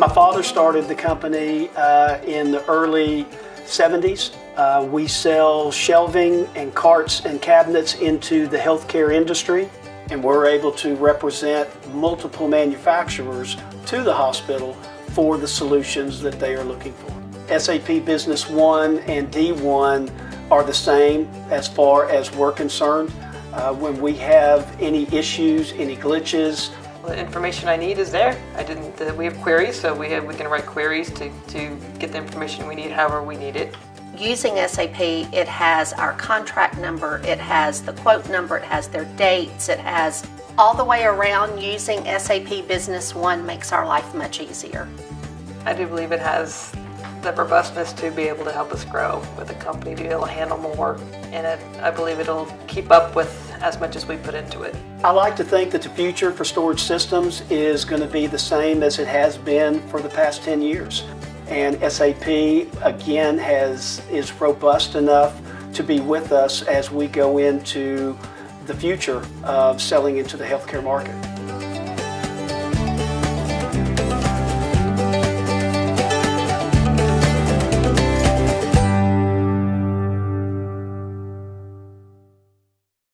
My father started the company uh, in the early 70s. Uh, we sell shelving and carts and cabinets into the healthcare industry, and we're able to represent multiple manufacturers to the hospital for the solutions that they are looking for. SAP Business One and D1 are the same as far as we're concerned. Uh, when we have any issues, any glitches, the information I need is there. I didn't. Uh, we have queries, so we have we can write queries to to get the information we need, however we need it. Using SAP, it has our contract number, it has the quote number, it has their dates, it has all the way around. Using SAP Business One makes our life much easier. I do believe it has the robustness to be able to help us grow with the company to be able to handle more and it, I believe it'll keep up with as much as we put into it. I like to think that the future for storage systems is going to be the same as it has been for the past 10 years. And SAP again has is robust enough to be with us as we go into the future of selling into the healthcare market.